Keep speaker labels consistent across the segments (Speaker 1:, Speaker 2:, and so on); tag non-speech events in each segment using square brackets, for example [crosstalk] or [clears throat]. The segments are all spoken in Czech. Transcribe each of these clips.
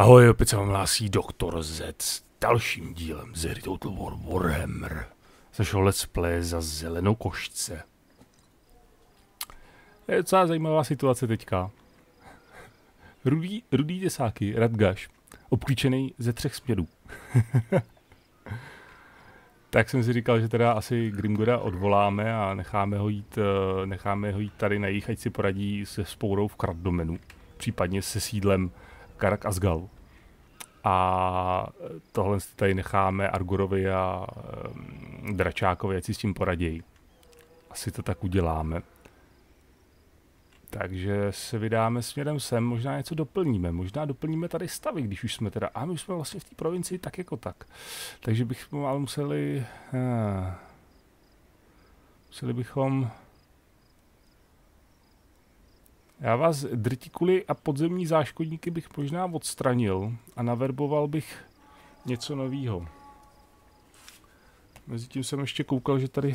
Speaker 1: Ahoj, opět se vám hlásí Doktor Z s dalším dílem z hry Total War Warhammer. Z našeho let's play za zelenou košce. Je docela zajímavá situace teďka. Rudý, rudý desáky, Radgaš, obklíčený ze třech směrů. [laughs] tak jsem si říkal, že teda asi Grimgoda odvoláme a necháme ho jít, eh, necháme ho jít tady na jich, ať si poradí se spourou v Kraddomenu, případně se sídlem Karak Asgal. A tohle tady necháme Argurovi a Dračákovi, ať si s tím poradějí. Asi to tak uděláme. Takže se vydáme směrem sem, možná něco doplníme, možná doplníme tady stavy, když už jsme teda, a my už jsme vlastně v té provincii tak jako tak. Takže bychom ale museli, uh, museli bychom já vás drtikuly a podzemní záškodníky bych možná odstranil a naverboval bych něco novýho. Mezitím jsem ještě koukal, že tady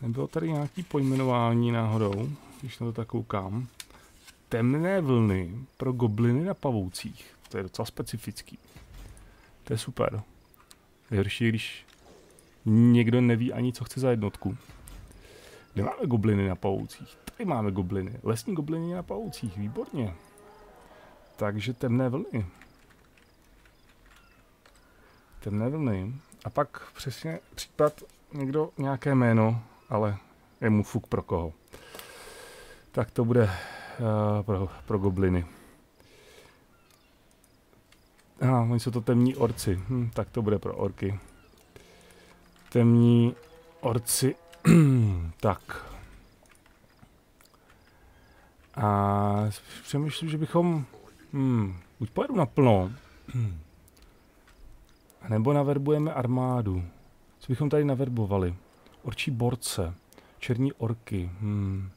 Speaker 1: nebylo tady nějaký pojmenování náhodou, když na to tak koukám. Temné vlny pro gobliny na pavoucích. To je docela specifický. To je super. Nejhorší, když někdo neví ani, co chce za jednotku. Kde máme gobliny na pavoucích? Tady máme gobliny. Lesní gobliny na pavoucích, výborně. Takže temné vlny. Temné vlny. A pak přesně případ někdo nějaké jméno, ale je mu fuk pro koho. Tak to bude uh, pro, pro gobliny. A ah, oni jsou to temní orci. Hm, tak to bude pro orky. Temní orci [clears throat] tak. A přemýšlím, že bychom... Hmm, buď pojedu naplno, [clears throat] nebo naverbujeme armádu. Co bychom tady naverbovali? Orčí borce, černí orky. Hmm.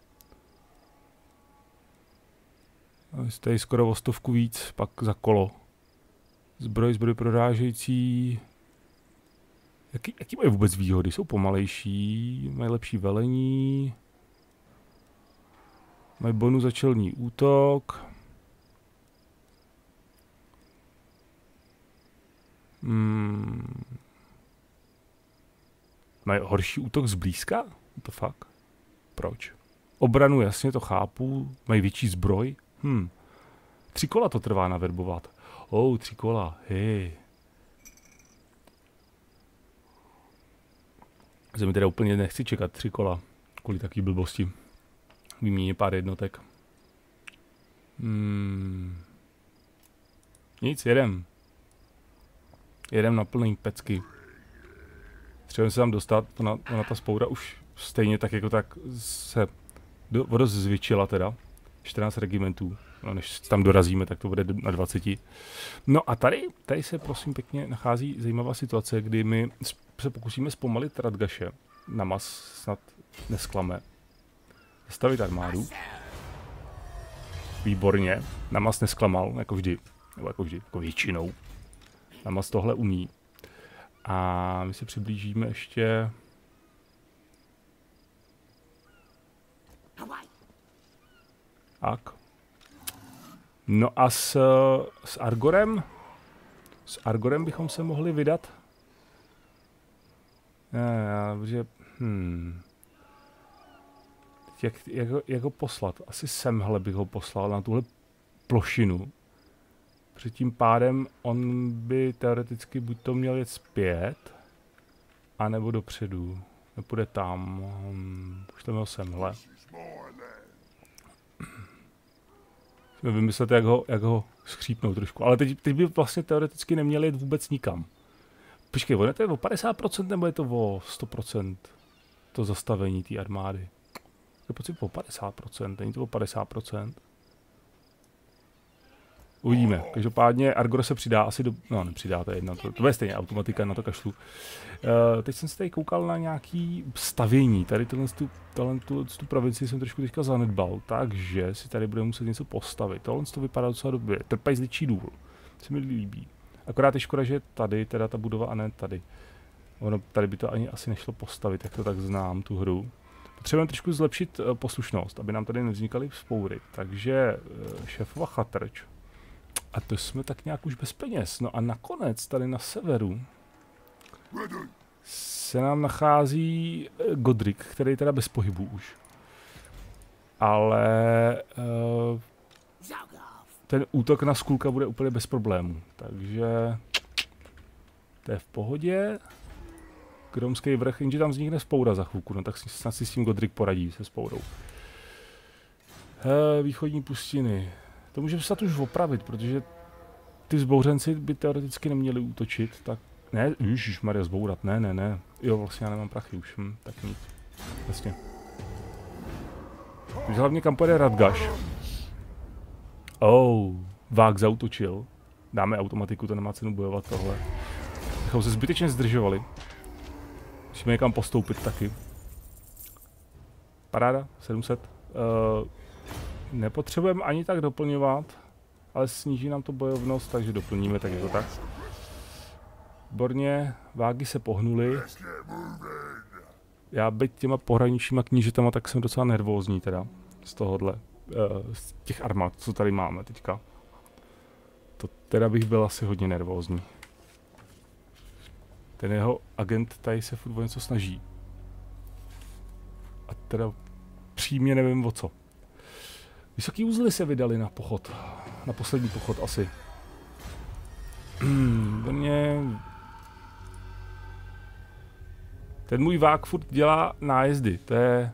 Speaker 1: Jste skoro o stovku víc, pak za kolo. Zbroj, zbroj prorážející. Jaký, jaký mají vůbec výhody? Jsou pomalejší, mají lepší velení, mají bonus za čelní útok. Hmm. Mají horší útok zblízka? To fakt? Proč? Obranu jasně to chápu, mají větší zbroj. Hm. Tři kola to trvá naverbovat. Oh, tři kola, hej. Že mi teda úplně nechci čekat tři kola kvůli takové blbosti. Vymění pár jednotek. Hmm. Nic, jedem. Jedem na plný pecky. Třeba se tam dostat, ona, ona ta spoura už stejně tak jako tak se do, zvětšila teda. 14 regimentů. No, než tam dorazíme, tak to bude na 20. No a tady, tady se prosím pěkně nachází zajímavá situace, kdy my se pokusíme zpomalit Radgaše. Namas snad nesklame. Zastavit armádu. Výborně. Namas nesklamal, jako vždy. Nebo jako vždy, jako většinou. Namas tohle umí. A my se přiblížíme ještě... Tak. No a s, s Argorem? S Argorem bychom se mohli vydat ne, já, protože, hmm. Jak, jak, ho, jak ho poslat? Asi semhle bych ho poslal na tuhle plošinu. Před tím pádem on by teoreticky buď to měl jet zpět, anebo dopředu. Nepůjde tam. To měl semhle. Musíme vymyslet, jak ho, jak ho skřípnout trošku. Ale teď, teď by vlastně teoreticky neměl jít vůbec nikam. Počkej, ono to je o 50% nebo je to o 100% to zastavení té armády? Je pocit o 50%, není to o 50%. Uvidíme. Každopádně Argor se přidá asi do... No, nepřidá, to je jedna. To, to je stejně automatika, na to kašlu. Uh, teď jsem se tady koukal na nějaký stavění. Tady tohle, tu, tohle tu, tu provinci jsem trošku teďka zanedbal, takže si tady budeme muset něco postavit. Tohle to vypadá docela dobře. Trpajzličí důl. Se mi líbí. Akorát je škoda, že tady, teda ta budova a ne tady. Ono tady by to ani asi nešlo postavit, jak to tak znám, tu hru. Potřebujeme trošku zlepšit uh, poslušnost, aby nám tady nevznikaly spoury. Takže uh, šéfova chatrč. A to jsme tak nějak už bez peněz. No a nakonec tady na severu se nám nachází eh, Godric, který je teda bez pohybu už. Ale uh, ten útok na skulka bude úplně bez problémů. Takže to je v pohodě. Kromský vrch, jenže tam vznikne spoura za chvilku, no tak si, snad si s tím Godric poradí se spourou. He, východní pustiny. To můžeme snad už opravit, protože ty zbouřenci by teoreticky neměli útočit, tak ne, Ježíš Maria zbourat, ne, ne, ne. Jo, vlastně já nemám prachy už, hm, tak nic. Jasně. Takže hlavně kam pojede Radgaš. Oh, Vák zautočil. Dáme automatiku, to nemá cenu bojovat tohle. Bychom se zbytečně zdržovali. Musíme někam postoupit taky. Paráda, 700. Uh, nepotřebujeme ani tak doplňovat, ale sníží nám to bojovnost, takže doplníme, tak je to tak. Borně, vágy se pohnuly. Já byť těma pohraničníma knížetama, tak jsem docela nervózní teda z tohohle, uh, z těch armád, co tady máme teďka. To teda bych byl asi hodně nervózní. Ten jeho agent tady se furt něco snaží. A teda přímě nevím o co. Vysoký úzly se vydali na pochod. Na poslední pochod asi. Brně... Ten můj vák furt dělá nájezdy, to je...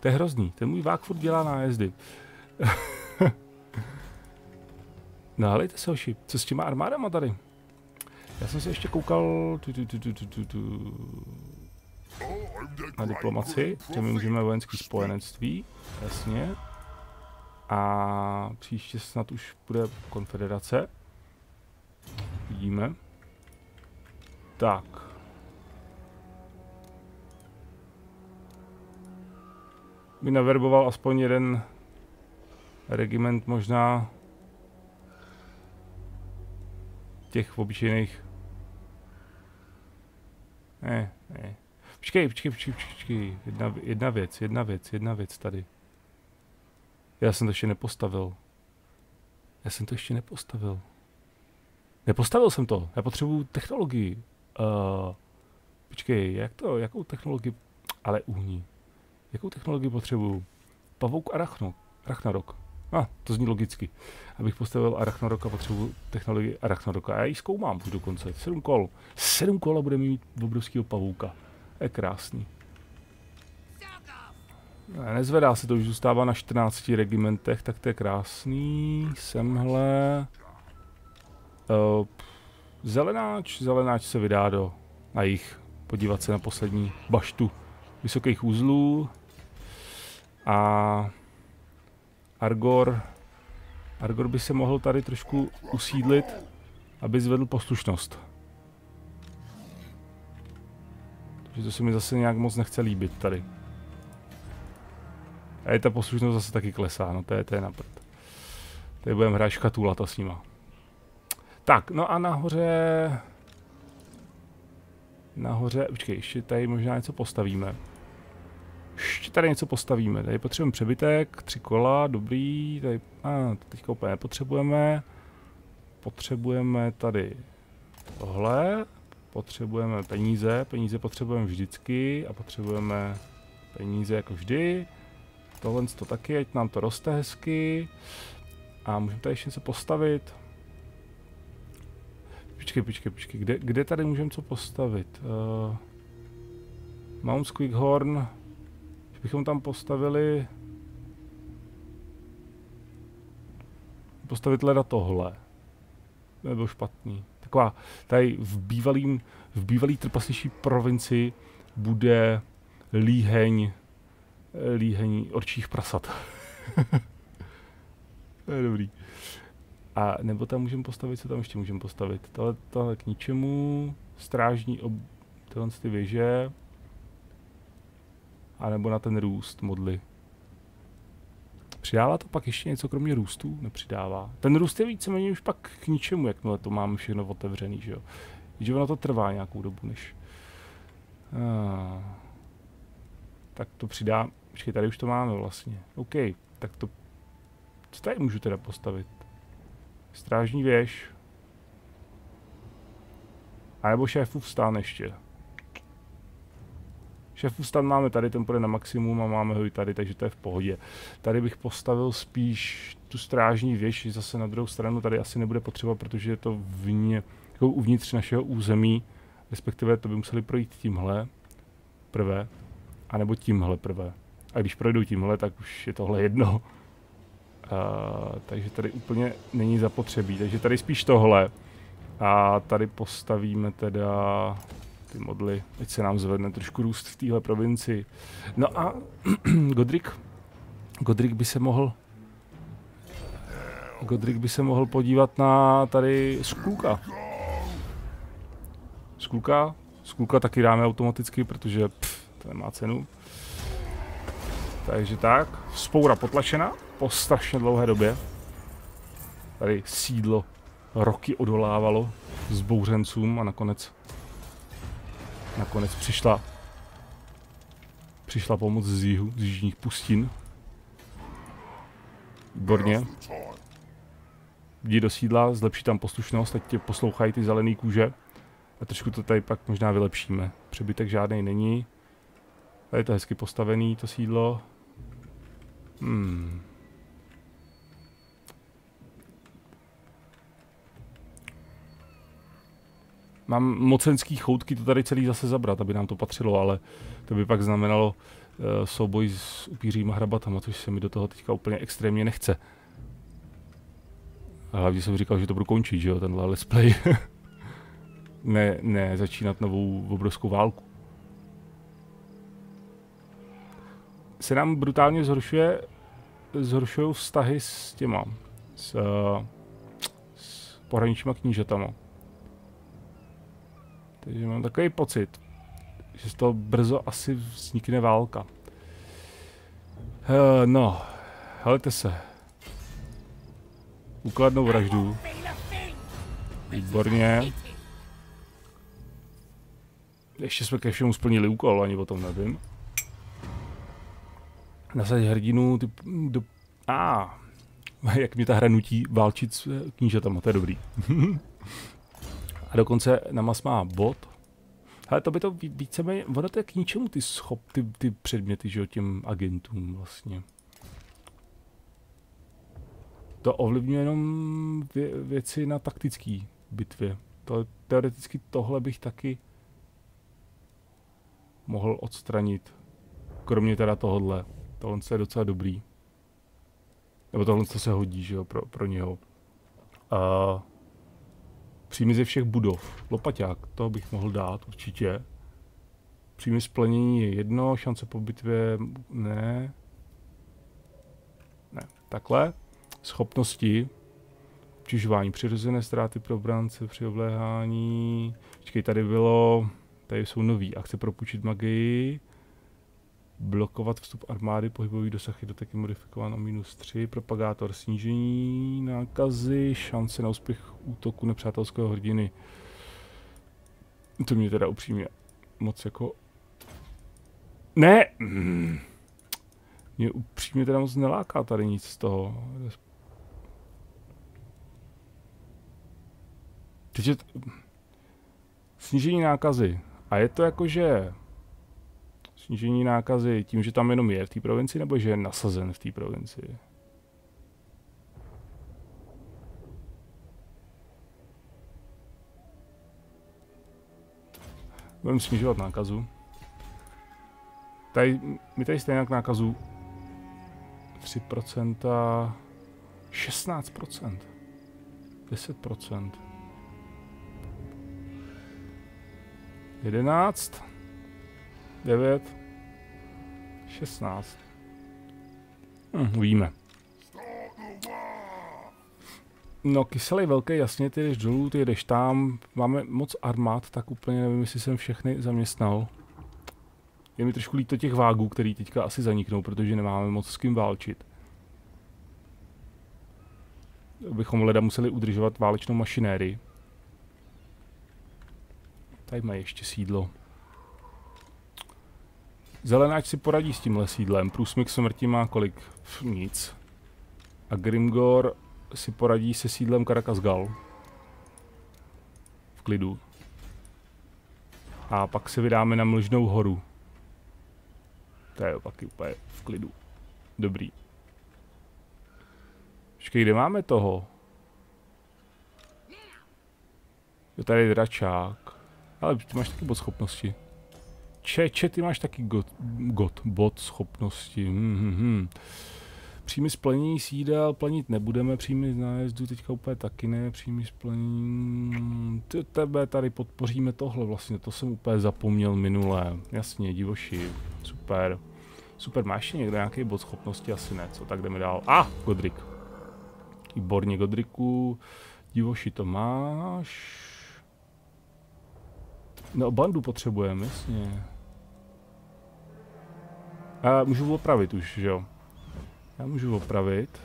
Speaker 1: To je hrozný, ten můj vák furt dělá nájezdy. [laughs] halejte se hoši, co s těma armádama tady? Já jsem se ještě koukal... Tu, tu, tu, tu, tu, tu, tu na diplomaci, my můžeme vojenský spojenectví, jasně. A příště snad už bude konfederace. Vidíme. Tak. By naverboval aspoň jeden regiment možná těch obyčejných. Ne, ne. Počkej, počkej, počkej, počkej. Jedna, jedna věc, jedna věc, jedna věc tady. Já jsem to ještě nepostavil. Já jsem to ještě nepostavil. Nepostavil jsem to. Já potřebuju technologii. Uh, počkej, jak to, jakou technologii? Ale uhní. Jakou technologii potřebuju? Pavouk Arachno, Arachnarok. A, ah, to zní logicky. Abych postavil Arachnaroka, potřebuji technologii Arachnaroka. A já ji zkoumám už dokonce. Sedm kol. Sedm kol a bude mít obrovského pavouka je krásný. Ne, nezvedá se to, už zůstává na 14 regimentech, tak to je krásný. Semhle. Uh, zelenáč, zelenáč se vydá do na jich podívat se na poslední baštu vysokých uzlů. A Argor, Argor by se mohl tady trošku usídlit, aby zvedl poslušnost. Že to se mi zase nějak moc nechce líbit tady. A je ta poslušnost zase taky klesá, no to je, to je napřed. Tady budeme hrát škatulata s nima. Tak, no a nahoře... Nahoře, počkej, ještě tady možná něco postavíme. Ještě tady něco postavíme. Tady potřebujeme přebytek, tři kola, dobrý. Tady, a, to teďka úplně nepotřebujeme. Potřebujeme tady tohle potřebujeme peníze, peníze potřebujeme vždycky a potřebujeme peníze jako vždy. Tohle to taky, ať nám to roste hezky. A můžeme tady ještě něco postavit. Počkej, počkej, počkej, kde, kde tady můžeme co postavit? Uh, Mount Squeakhorn, že bychom tam postavili... Postavit leda tohle. Nebo špatný taková, tady v bývalým, v bývalý trpasnější provincii bude líheň, líheň orčích prasat. [laughs] to je dobrý. A nebo tam můžeme postavit, co tam ještě můžeme postavit? Tohle, tohle k ničemu, strážní ob, tyhle ty věže, a nebo na ten růst modly. Přidává to pak ještě něco kromě růstu? Nepřidává. Ten růst je víceméně už pak k ničemu, jakmile to máme všechno otevřený, že jo. Že ono to trvá nějakou dobu, než... Ah. Tak to přidá, Počkej, tady už to máme vlastně. OK, tak to... Co tady můžu teda postavit? Strážní věž. A nebo šéfův stán ještě. Šéfův stan máme tady, ten půjde na maximum a máme ho i tady, takže to je v pohodě. Tady bych postavil spíš tu strážní věž, zase na druhou stranu tady asi nebude potřeba, protože je to vně, jako uvnitř našeho území, respektive to by museli projít tímhle prvé, anebo tímhle prvé. A když projdou tímhle, tak už je tohle jedno. [laughs] Uh, takže tady úplně není zapotřebí. Takže tady spíš tohle. A tady postavíme teda ty modly, ať se nám zvedne trošku růst v téhle provinci. No a [clears throat] Godrik, Godrik by se mohl Godrik by se mohl podívat na tady Skulka. Skulka, Skulka taky dáme automaticky, protože pff, to nemá cenu. Takže tak, spoura potlačena po strašně dlouhé době. Tady sídlo roky odolávalo s bouřencům a nakonec nakonec přišla přišla pomoc z jihu, z jižních pustin. Výborně. Jdi do sídla, zlepší tam poslušnost, teď tě poslouchají ty zelený kůže. A trošku to tady pak možná vylepšíme. Přebytek žádný není. Tady je to hezky postavený, to sídlo. Hmm. Mám mocenský choutky to tady celý zase zabrat, aby nám to patřilo, ale to by pak znamenalo uh, souboj s upířím hrabatama, což se mi do toho teďka úplně extrémně nechce. A hlavně jsem říkal, že to budu končit, že jo, tenhle let's play. [laughs] ne, ne začínat novou obrovskou válku. Se nám brutálně zhoršuje, zhoršují vztahy s těma, s, s pohraničníma knížetama. Takže mám takový pocit, že z toho brzo asi vznikne válka. Uh, no, helejte se. Ukladnou vraždu. Výborně. Ještě jsme ke všemu splnili úkol, ani o tom nevím. Nasaď hrdinu, ty, do... A, [laughs] ah, jak mě ta hra nutí válčit s knížatama, to je dobrý. [laughs] A dokonce na mas má bod. Ale to by to víceméně, ono to je k ničemu ty, schop, ty, ty předměty, že jo, těm agentům vlastně. To ovlivňuje jenom vě, věci na taktické bitvě. To, teoreticky tohle bych taky mohl odstranit. Kromě teda tohohle. Tohle je docela dobrý. Nebo tohle se hodí, že jo, pro, pro něho. Uh, Příjmy ze všech budov. Lopaťák, to bych mohl dát určitě. Příjmy splnění je jedno, šance po bitvě ne. Ne, takhle. Schopnosti. Obtěžování, přirozené ztráty pro brance při obléhání. Počkej, tady bylo, tady jsou nový. Akce propůjčit magii blokovat vstup armády, pohybový dosah je doteky modifikován o minus 3, propagátor snížení nákazy, šance na úspěch útoku nepřátelského hrdiny. To mě teda upřímně moc jako... Ne! Mě upřímně teda moc neláká tady nic z toho. Teď je... Snížení nákazy. A je to jako, že snížení nákazy tím, že tam jenom je v té provinci, nebo že je nasazen v té provinci? Budeme snižovat nákazu. Tady, my tady stejně nákazu 3%, 16%, 10%, 11%, 9, 16. Hm, uvidíme. No, kyselý velký, jasně, ty jdeš dolů, ty jdeš tam, máme moc armád, tak úplně nevím, jestli jsem všechny zaměstnal. Je mi trošku líto těch vágů, který teďka asi zaniknou, protože nemáme moc s kým válčit. Bychom leda museli udržovat válečnou mašinérii. Tady mají ještě sídlo. Zelenáč si poradí s tímhle sídlem. Průsmyk smrti má kolik? Pff, nic. A Grimgor si poradí se sídlem Karakazgal. V klidu. A pak se vydáme na Mlžnou horu. To je opak úplně v klidu. Dobrý. Počkej, kde máme toho? Je tady dračák. Ale ty máš taky bod schopnosti. Čeče, ty máš taky god, god bod schopnosti. Hmm, hmm, hmm. Příjmy splnění sídel planit nebudeme, příjmy z nájezdu teďka úplně taky ne, příjmy splnění... Tebe tady podpoříme tohle vlastně, to jsem úplně zapomněl minulé. Jasně, divoši, super. Super, máš někde nějaký bod schopnosti? Asi ne, co, tak jdeme dál. A, ah, Godrik. Výborně, Godriku. Divoši, to máš. No, bandu potřebujeme, jasně. A můžu opravit už, že jo? Já můžu opravit.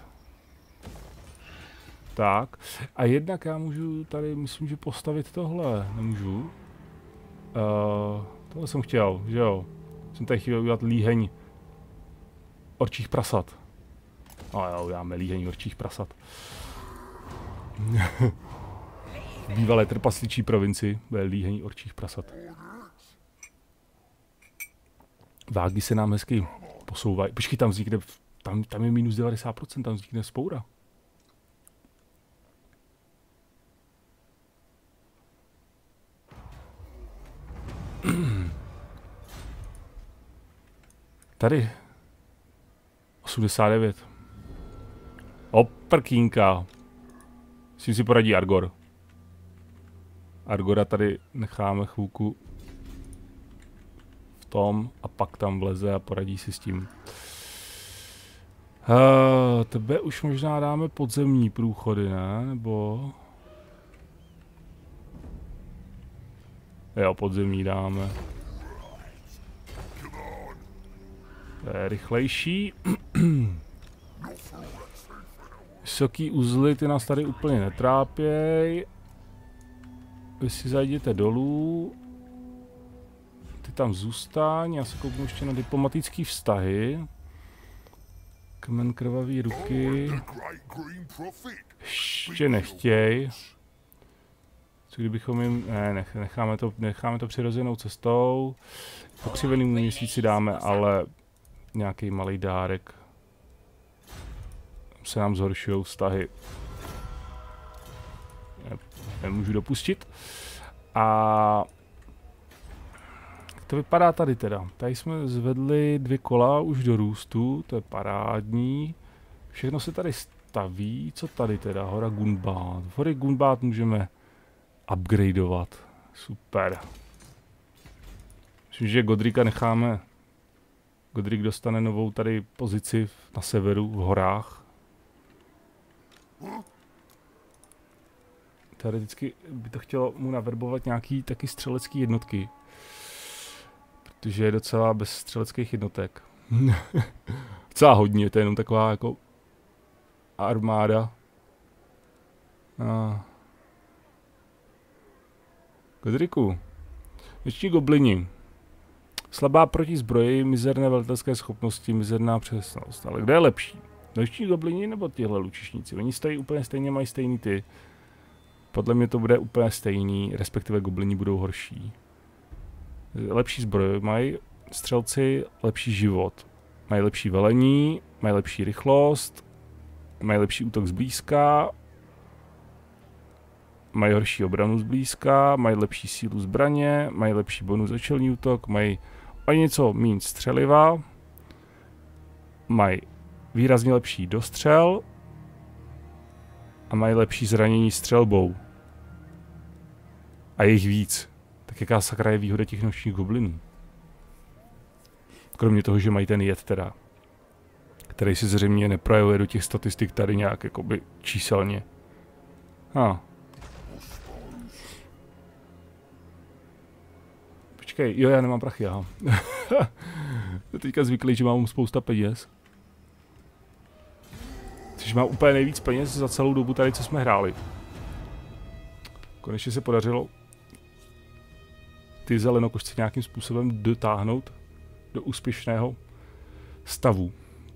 Speaker 1: Tak. A jednak já můžu tady, myslím, že postavit tohle. Nemůžu. Uh, tohle jsem chtěl, že jo? Jsem tady chtěl udělat líheň orčích prasat. A jo, uděláme líheň orčích prasat. [laughs] Bývalé trpasličí provinci bude líheň orčích prasat. Vágy se nám hezky posouvají. Počkej, tam vznikne, tam, tam je minus 90%, tam vznikne spoura. [clears throat] Tady. 89. Oprkínka. S tím si poradí Argor. Argora tady necháme chvilku tom a pak tam vleze a poradí si s tím. Uh, tebe už možná dáme podzemní průchody, ne? Nebo... Jo, podzemní dáme. To je rychlejší. [clears throat] Vysoký uzly, ty nás tady úplně netrápěj. Vy si zajděte dolů. Tam zůstaň, já se kouknu ještě na diplomatické vztahy. Kmen krvavý ruky. Ještě nechtěj. Co kdybychom jim... Ne, nech, necháme, to, necháme to přirozenou cestou. Pokřivený měsíci dáme, ale nějaký malý dárek. Se nám zhoršují vztahy nemůžu dopustit. A to vypadá tady teda. Tady jsme zvedli dvě kola už do růstu, to je parádní. Všechno se tady staví. Co tady teda? Hora Gunbát. V hory Gunbát můžeme upgradeovat. Super. Myslím, že Godrika necháme. Godrik dostane novou tady pozici na severu, v horách teoreticky by to chtělo mu naverbovat nějaký taky střelecký jednotky. Protože je docela bez střeleckých jednotek. [laughs] docela hodně, to je jenom taková jako armáda. A... Godriku. Věční goblini. Slabá proti zbroji, mizerné velitelské schopnosti, mizerná přesnost. Ale kde je lepší? Noční goblini nebo tyhle lučišníci? Oni stojí úplně stejně, mají stejný ty. Podle mě to bude úplně stejný, respektive goblini budou horší. Lepší zbroj mají střelci, lepší život. Mají lepší velení, mají lepší rychlost, mají lepší útok zblízka, mají horší obranu zblízka, mají lepší sílu zbraně, mají lepší bonus za čelní útok, mají o něco méně střeliva, mají výrazně lepší dostřel, a mají lepší zranění střelbou. A jich víc. Jaká sakra je výhoda těch nočních goblinů? Kromě toho, že mají ten jed teda. Který si zřejmě neprojevuje do těch statistik tady nějak jakoby číselně. A. Počkej, jo, já nemám prachy, aha. [laughs] teďka zvyklý, že mám spousta peněz. Což má úplně nejvíc peněz za celou dobu tady, co jsme hráli. Konečně se podařilo ty zelenokošce nějakým způsobem dotáhnout do úspěšného stavu.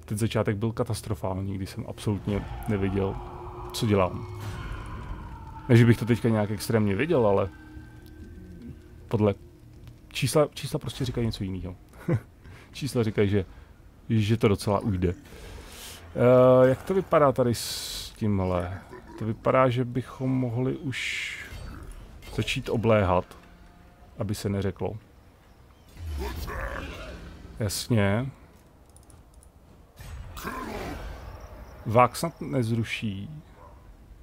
Speaker 1: Ten začátek byl katastrofální, kdy jsem absolutně nevěděl, co dělám. Ne, že bych to teďka nějak extrémně věděl, ale podle čísla, čísla prostě říkají něco jiného. [laughs] čísla říkají, že, že to docela ujde. Uh, jak to vypadá tady s tímhle? To vypadá, že bychom mohli už začít obléhat, aby se neřeklo. Jasně. Vák snad nezruší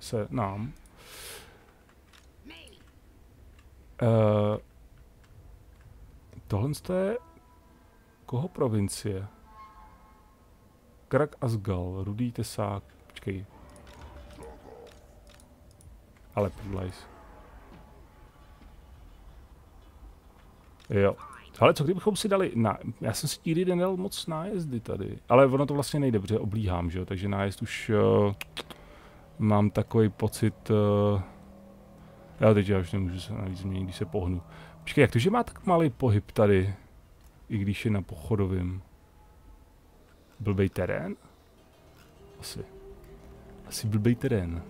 Speaker 1: se nám. Uh, tohle je koho provincie? Krak Asgal, Rudý tesák, počkej. Ale podlajs. Jo. Ale co kdybychom si dali, na, já jsem si nikdy nedal moc nájezdy tady, ale ono to vlastně nejde, protože oblíhám, že jo, takže nájezd už uh, mám takový pocit, uh, já teď já už nemůžu se navíc změnit, když se pohnu. Počkej, jak to, že má tak malý pohyb tady, i když je na pochodovém? Blbej terén? Asi. Asi blbej terén.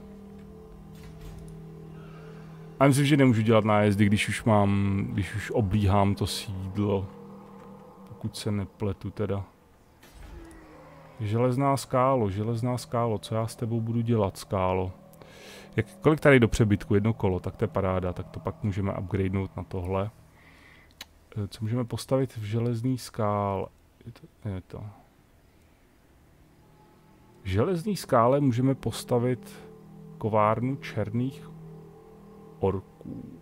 Speaker 1: A myslím, že nemůžu dělat nájezdy, když už mám, když už oblíhám to sídlo. Pokud se nepletu teda. Železná skálo, železná skálo, co já s tebou budu dělat, skálo? Jak, kolik tady do přebytku? Jedno kolo, tak to je paráda, tak to pak můžeme upgradenout na tohle. Eh, co můžeme postavit v železný skál? Je to, je to. V železný skále můžeme postavit kovárnu černých orků.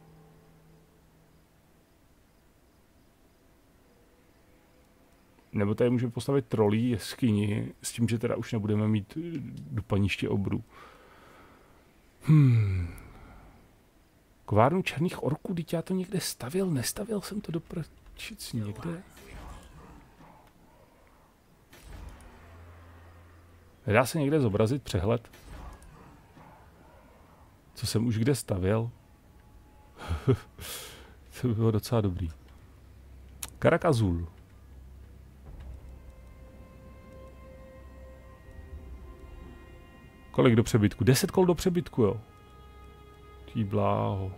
Speaker 1: Nebo tady můžeme postavit trolí jeskyni, s tím, že teda už nebudeme mít dupaniště obru. Hmm. Kovárnu černých orků, teď já to někde stavil, nestavil jsem to do prčic někde. Nedá se někde zobrazit přehled? Co jsem už kde stavil? [laughs] to by bylo docela dobrý. Karakazul. Kolik do přebytku? 10 kol do přebytku, jo. Tí bláho.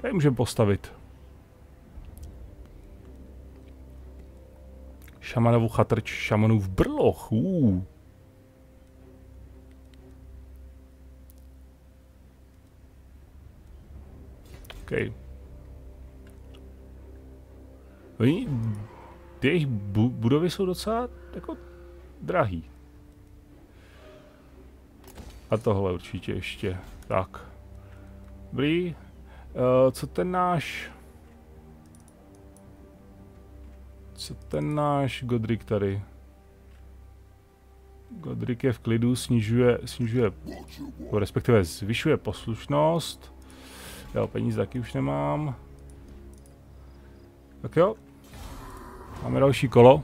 Speaker 1: Tady můžeme postavit. Šamanovu chatrč, šamanův brloch. Uh. OK. Oni, ty jejich bu budovy jsou docela jako drahý. A tohle určitě ještě. Tak. Dobrý. Uh, co ten náš... Co ten náš Godrik tady? Godrik je v klidu, snižuje, snižuje, respektive zvyšuje poslušnost. Jo, peníze taky už nemám. Tak jo. Máme další kolo.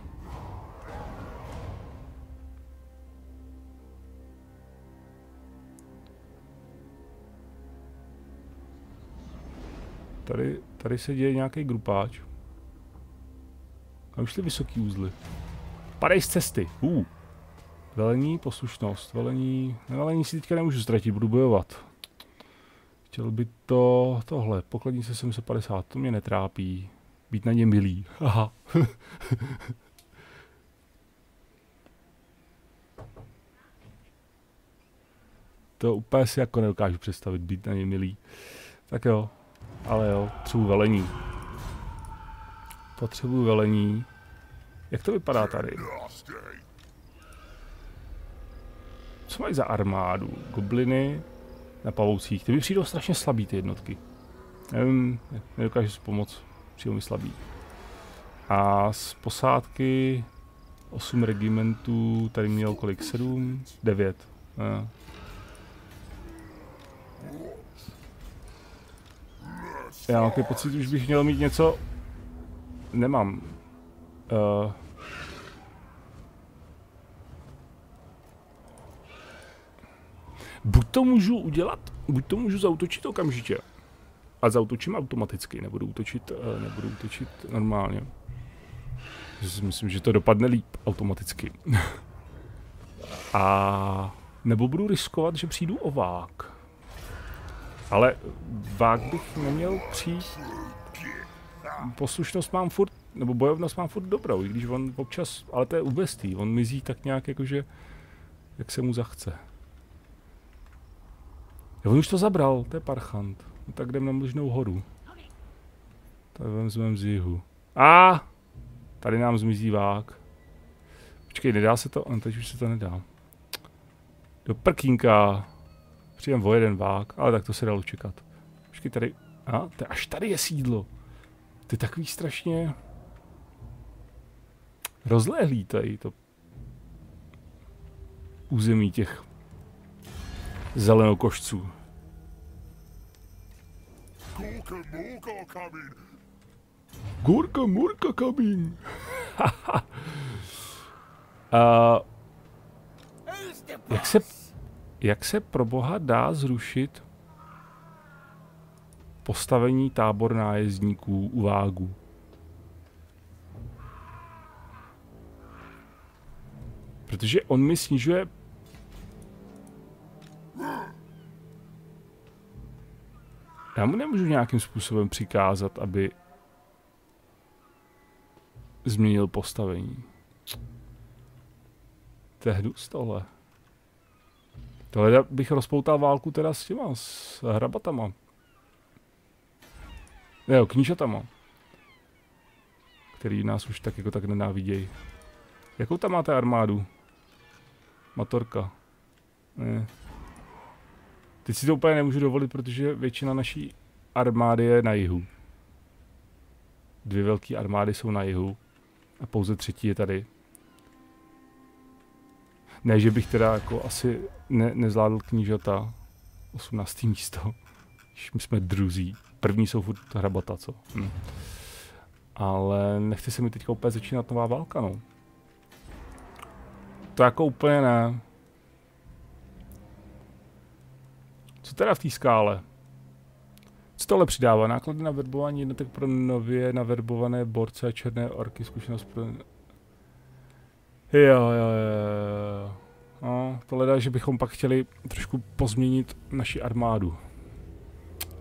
Speaker 1: Tady, tady se děje nějaký grupáč. Kam šli vysoký úzly? Padej z cesty. Uh. Velení, poslušnost. Velení, velení si teďka nemůžu ztratit, budu bojovat. Chtěl by to, tohle, pokladní se 750, to mě netrápí. Být na ně milý. Aha. [laughs] to úplně si jako nedokážu představit, být na ně milý. Tak jo, ale jo, potřebuji velení. Potřebuji velení. Jak to vypadá tady? Co mají za armádu? Gobliny na pavoucích. Ty by přijdou strašně slabý ty jednotky. Nevím, nedokážu si pomoct. Přijdou mi slabý. A z posádky 8 regimentů, tady měl kolik? 7? 9. Ne. Já mám pocit, že bych měl mít něco... Nemám. Uh, buď to můžu udělat, buď to můžu zautočit okamžitě. A zautočím automaticky, nebudu útočit, eh, nebudu útočit normálně. Myslím, že to dopadne líp automaticky. [laughs] A nebo budu riskovat, že přijdu o vák. Ale vák bych neměl přijít. Poslušnost mám furt, nebo bojovnost mám furt dobrou, i když on občas, ale to je ubestý, on mizí tak nějak jakože, jak se mu zachce. Jo, on už to zabral, to je parchant. No, tak jdem na možnou horu. Tak vezmeme z jihu. A tady nám zmizí vák. Počkej, nedá se to? No, teď už se to nedá. Do prkínka. Přijdem o jeden vák, ale tak to se dalo čekat. Počkej, tady... A, to, až tady je sídlo. To je takový strašně... Rozlehlý tady to území těch zelenokošců. Gurka murka kabín. [laughs] uh, jak se, jak se pro boha dá zrušit postavení tábor nájezdníků u vágu? Protože on mi snižuje Já mu nemůžu nějakým způsobem přikázat, aby změnil postavení. To je hnus tohle. Tohle bych rozpoutal válku teda s těma, s hrabatama. Jo, knížatama. Který nás už tak jako tak nenávidějí. Jakou tam máte armádu? Matorka. Ne. Teď si to úplně nemůžu dovolit, protože většina naší armády je na jihu. Dvě velké armády jsou na jihu a pouze třetí je tady. Ne, že bych teda jako asi ne, nezvládl knížata. 18. místo. My jsme druzí. První jsou furt hrabata, co? Hm. Ale nechci se mi teď úplně začínat nová válka, no. To jako úplně ne. Co teda v té skále? Co tohle přidává? Náklady na verbování jednotek pro nově naverbované borce a černé orky, zkušenost pro... Jo, jo, jo, jo. No, tohle dá, že bychom pak chtěli trošku pozměnit naši armádu.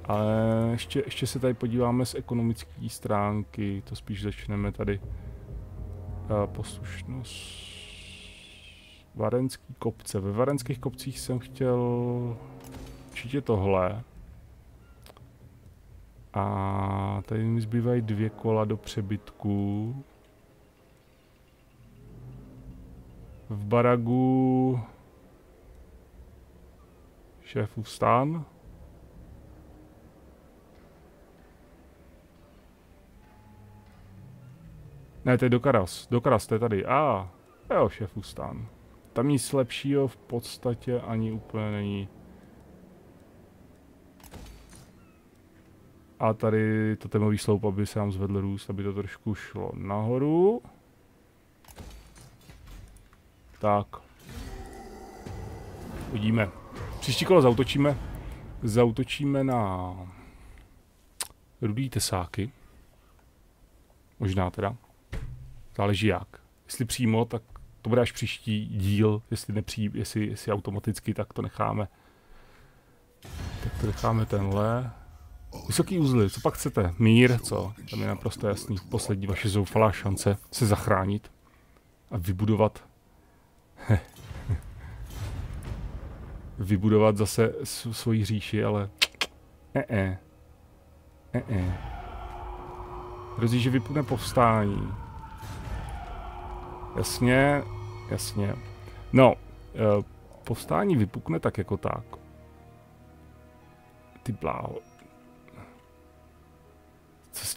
Speaker 1: Ale ještě, ještě se tady podíváme z ekonomické stránky, to spíš začneme tady. poslušnost. Varenský kopce. Ve Varenských kopcích jsem chtěl určitě tohle. A tady mi zbývají dvě kola do přebytku. V baragu šéfův stán. Ne, to je Dokaras. Dokaras, to je tady. A, ah, jo, šéfův stán. Tam nic lepšího v podstatě ani úplně není. A tady to temový sloup, aby se nám zvedl růst, aby to trošku šlo nahoru. Tak. Uvidíme. Příští kolo zautočíme. Zautočíme na rudý tesáky. Možná teda. Záleží jak. Jestli přímo, tak to bude až příští díl. Jestli, nepří, jestli, jestli automaticky, tak to necháme. Tak to necháme tenhle. Vysoký uzly, co pak chcete? Mír, co? Tam je naprosto jasný. Poslední vaše zoufalá šance se zachránit a vybudovat vybudovat zase svoji říši, ale eh. Eh eh. Hrozí, že vypne povstání. Jasně, jasně. No, eh, povstání vypukne tak jako tak. Ty bláho.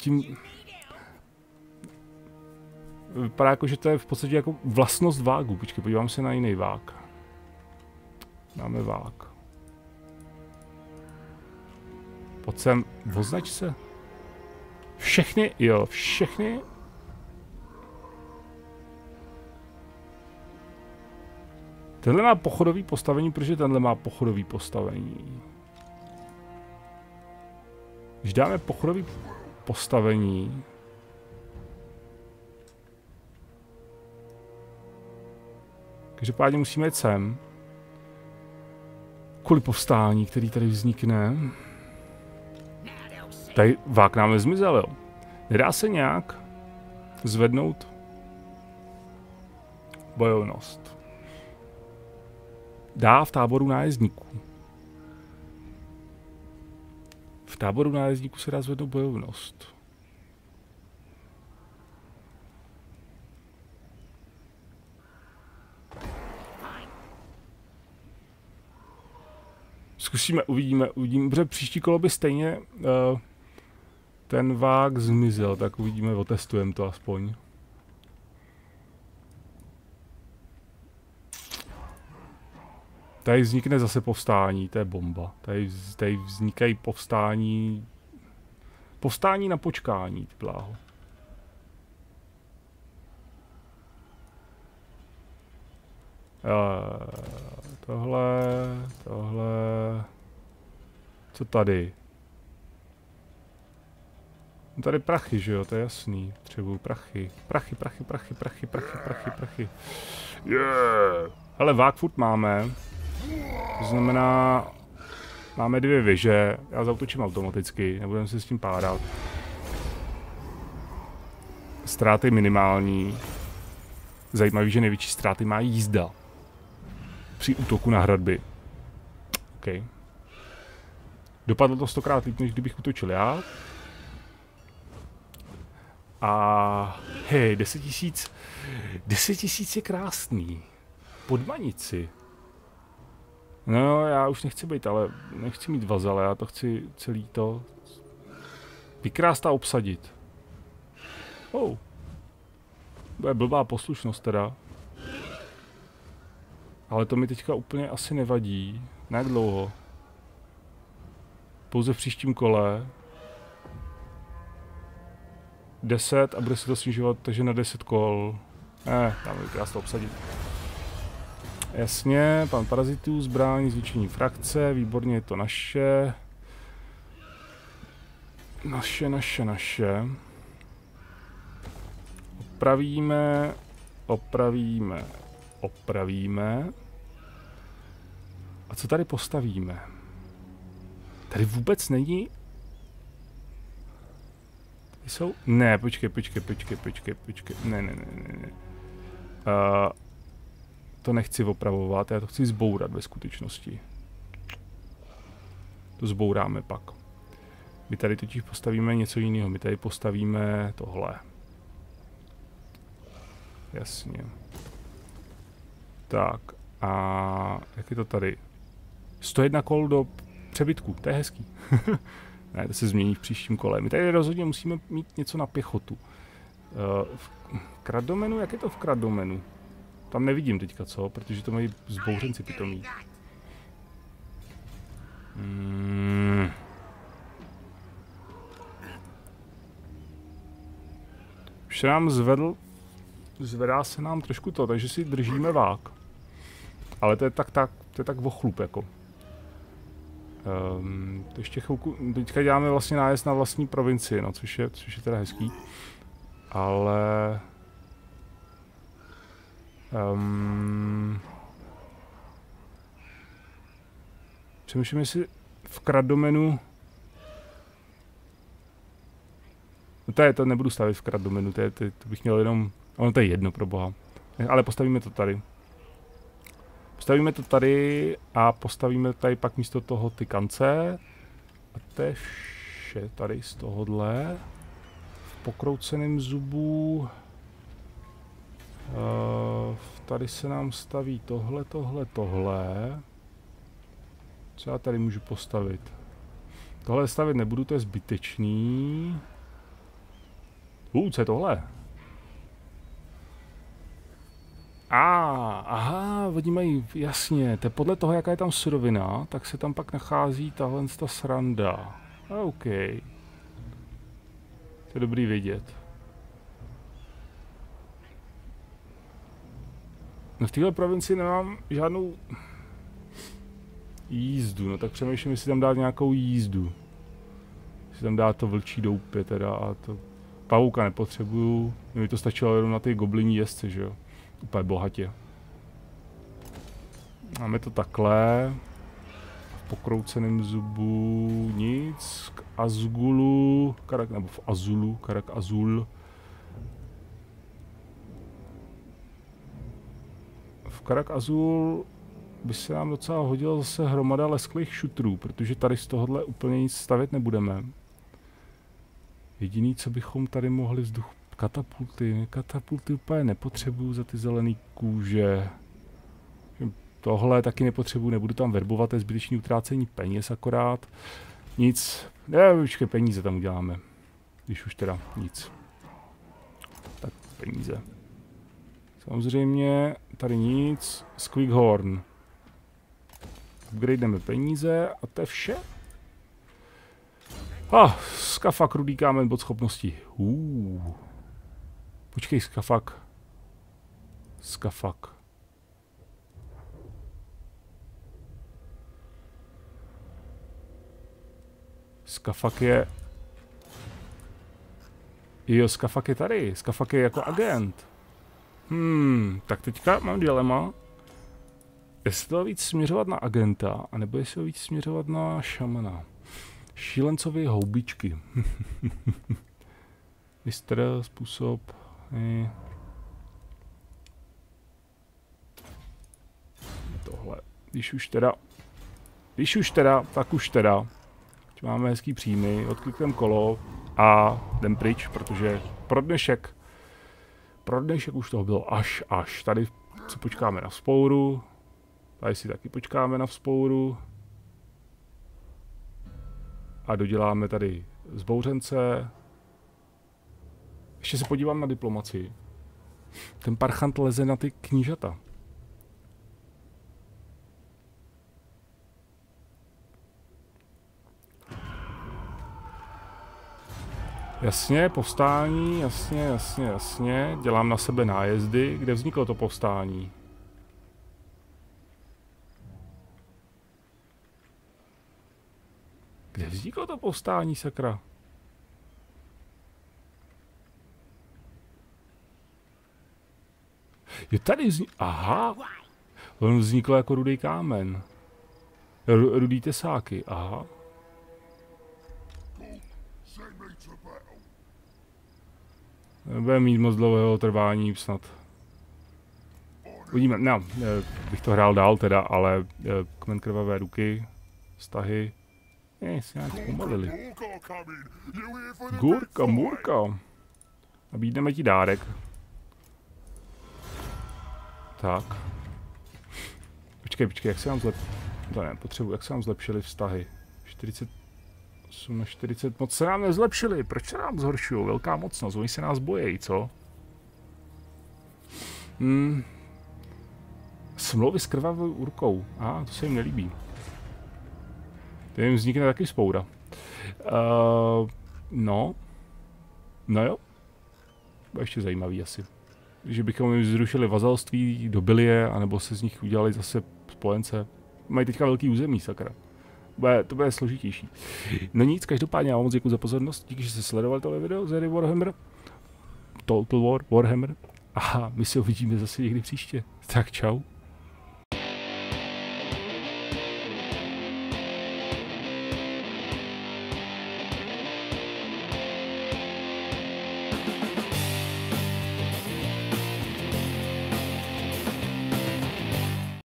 Speaker 1: Tím... Vypadá jako, že to je v podstatě jako vlastnost vágu. Počkej, podívám se na jiný vág. Máme vág. Pojď sem, označ se. Všechny, jo, všechny. Tenhle má pochodový postavení, protože tenhle má pochodový postavení. Když dáme pochodový postavení, Každopádně musíme jít sem. Kvůli povstání, který tady vznikne. Tady vák nám nezmizel, jo. Nedá se nějak zvednout bojovnost. Dá v táboru nájezdníků. V táboru nájezdníků se dá zvednout bojovnost. Zkusíme, uvidíme, uvidíme, protože příští kolo by stejně uh, ten vák zmizel, tak uvidíme, otestujeme to aspoň. Tady vznikne zase povstání, to je bomba. Tady, tady vznikají povstání... Povstání na počkání, ty bláho. Uh, tohle, tohle... Co tady? No tady prachy, že jo, to je jasný. Třeba prachy. Prachy, prachy, prachy, prachy, prachy, prachy, prachy. Yeah! Ale vák furt máme. To znamená, máme dvě věže. Já zautočím automaticky, nebudeme se s tím pádat. Ztráty minimální. Zajímavý, že největší ztráty má jízda. Při útoku na hradby. OK. Dopadlo to stokrát líp, než kdybych utočil já. A hej, 10 tisíc, 10 tisíc je krásný. Podmanici. No, já už nechci být, ale nechci mít vazale, já to chci celý to vykrást a obsadit. Oh. To je blbá poslušnost teda. Ale to mi teďka úplně asi nevadí. Jak dlouho? Pouze v příštím kole. 10 a bude se to snižovat, takže na 10 kol. Eh, tam je krásně obsadit. Jasně, pan parazitů, zbrání, zničení frakce, výborně je to naše. Naše, naše, naše. Opravíme, opravíme, opravíme. A co tady postavíme? Tady vůbec není... Tady jsou... Ne, počkej, počkej, počkej, počkej, počkej. Ne, ne, ne, ne, ne. Uh, to nechci opravovat, já to chci zbourat ve skutečnosti. To zbouráme pak. My tady totiž postavíme něco jiného. My tady postavíme tohle. Jasně. Tak. A jak je to tady? 101 kol do přebytku. To je hezký. [laughs] ne, to se změní v příštím kole. My tady rozhodně musíme mít něco na pěchotu. Uh, v kradomenu, jak je to v kradomenu? Tam nevidím teďka co, protože to mají zbouřenci pitomí. Hmm. Už se nám zvedl, zvedá se nám trošku to, takže si držíme vák. Ale to je tak, tak, to je tak vochlup jako. Um, to ještě chvilku, teďka děláme vlastně nájezd na vlastní provincii, no, což je, což je teda hezký. Ale... Um, přemýšlím, jestli v kradomenu... No to je, to nebudu stavit v kradomenu, to, je, to, to bych měl jenom... Ono to je jedno pro boha. Ale postavíme to tady. Postavíme to tady a postavíme tady pak místo toho ty kance. A to je vše tady z tohohle. V pokrouceném zubu. Uh, tady se nám staví tohle, tohle, tohle. Co já tady můžu postavit? Tohle stavit nebudu, to je zbytečný. Uh, co je tohle? A, aha, oni mají, jasně, to je podle toho, jaká je tam surovina, tak se tam pak nachází tahle ta sranda. OK. To je dobrý vědět. No v téhle provincii nemám žádnou jízdu, no tak přemýšlím, jestli tam dát nějakou jízdu. Si tam dá to vlčí doupě teda a to pavouka nepotřebuju. Mi to stačilo jenom na ty gobliní jezdce, že jo. Úplně bohatě. Máme to takhle. V pokrouceném zubu nic. K Azgulu, karak, nebo v Azulu, karak Azul. Karak Azul by se nám docela hodila zase hromada lesklých šutrů, protože tady z tohohle úplně nic stavět nebudeme. Jediný, co bychom tady mohli vzduch... Katapulty, katapulty úplně nepotřebuju za ty zelené kůže. Tohle taky nepotřebuju, nebudu tam verbovat, je zbytečný utrácení peněz akorát. Nic, ne, počkej, peníze tam uděláme. Když už teda nic. Tak peníze. Samozřejmě tady nic. Squeakhorn. Upgrademe peníze a to je vše. Ah, skafak, rudý kámen, bod schopnosti. Uh. Počkej, skafak. Skafak. Skafak je... Jo, Skafak je tady. Skafak je jako agent. Hmm, tak teďka mám dilema. Jestli to víc směřovat na agenta, anebo jestli to víc směřovat na šamana. Šílencovi houbičky. [laughs] Mistr, způsob. Je. Tohle. Když už teda... Když už teda, tak už teda. Máme hezký příjmy, odkliknem kolo a jdem pryč, protože pro dnešek, pro dnešek už toho bylo až až. Tady si počkáme na spouru, tady si taky počkáme na vzpouru. A doděláme tady zbouřence. Ještě se podívám na diplomaci. Ten parchant leze na ty knížata. Jasně, povstání, jasně, jasně, jasně. Dělám na sebe nájezdy. Kde vzniklo to povstání? Kde vzniklo to povstání, sakra? Je tady vzniklo... Aha. On vznikl jako rudý kámen. R rudý tesáky, aha. Bude mít moc dlouhého trvání snad. Uvidíme, no, bych to hrál dál teda, ale eh, kmen krvavé ruky, vztahy, je, se nějak zpomalili. Gurka, murka. Nabídneme ti dárek. Tak. Počkej, počkej, jak se nám zlep... To ne, potřebuji, jak se nám zlepšily vztahy? 40 8 na 40. Moc se nám nezlepšili. Proč se nám zhoršují? Velká mocnost. Oni se nás bojejí, co? Hmm. Smlouvy s krvavou urkou. A, ah, to se jim nelíbí. To jim vznikne taky spoura. Uh, no. No jo. Bude ještě zajímavý asi. Že bychom jim zrušili vazalství, dobili je, anebo se z nich udělali zase spojence. Mají teďka velký území, sakra bude, to bude složitější. No nic, každopádně já vám moc děkuji za pozornost, díky, že jste sledovali tohle video z hry Warhammer, Total War, Warhammer, a my se uvidíme zase někdy příště. Tak čau.